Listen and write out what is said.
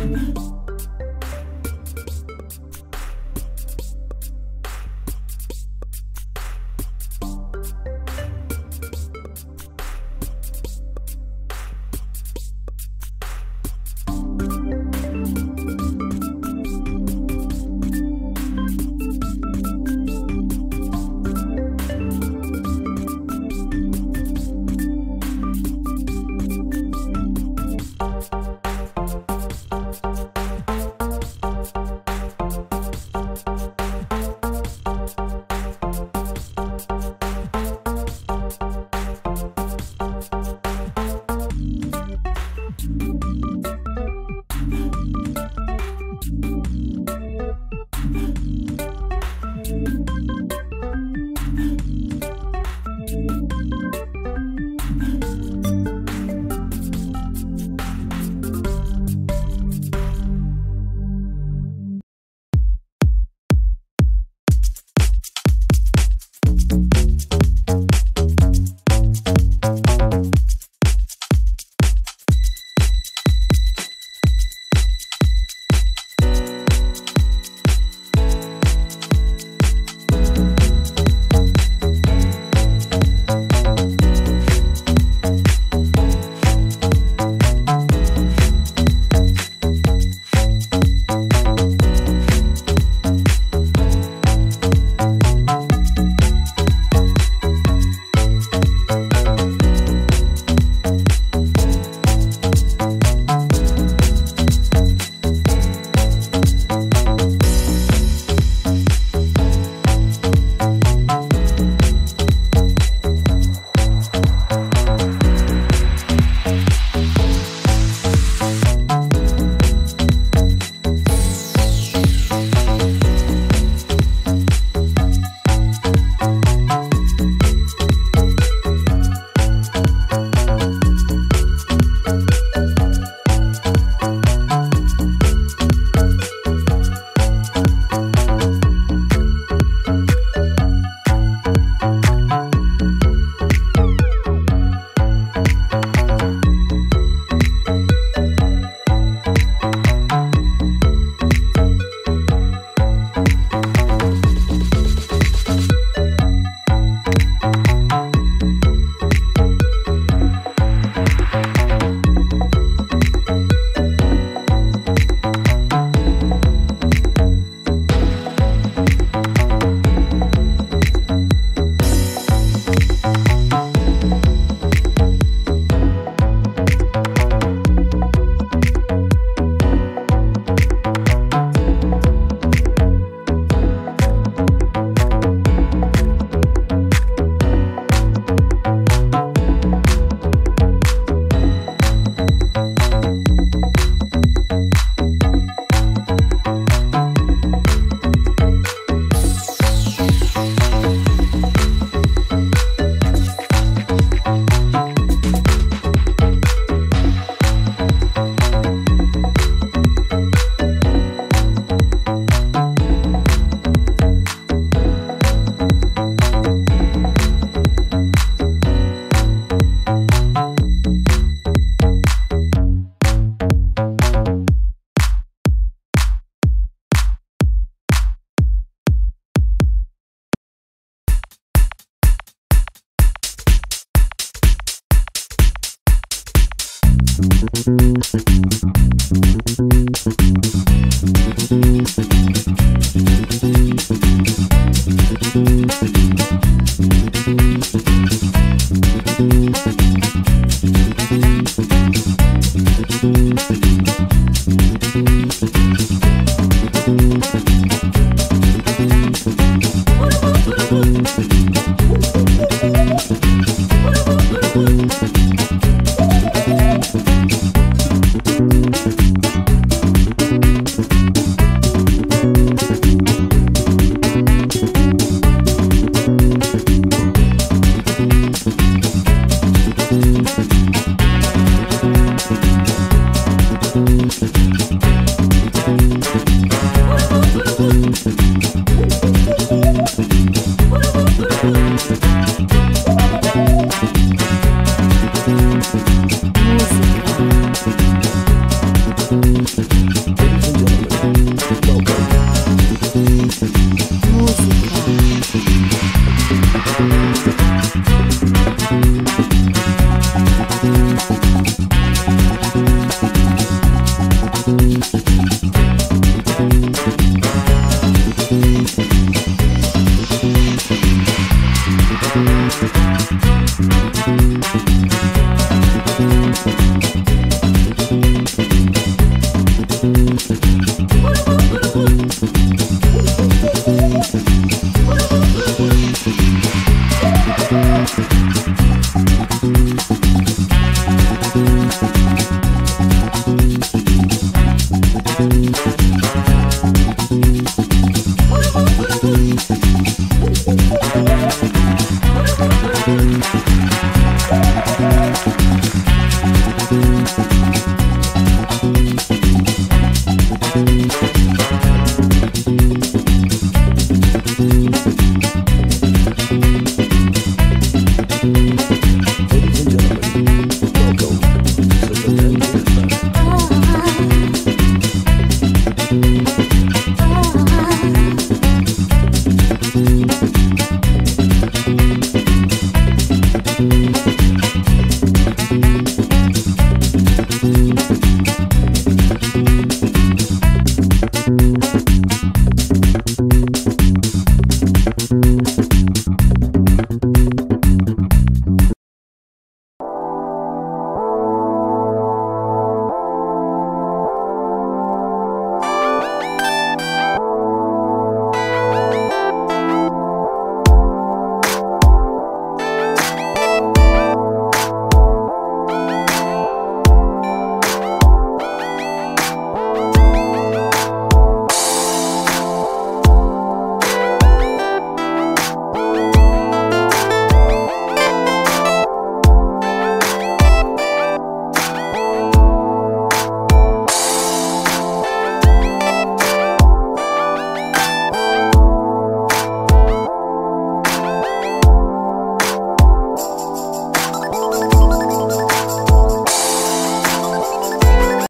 Bye.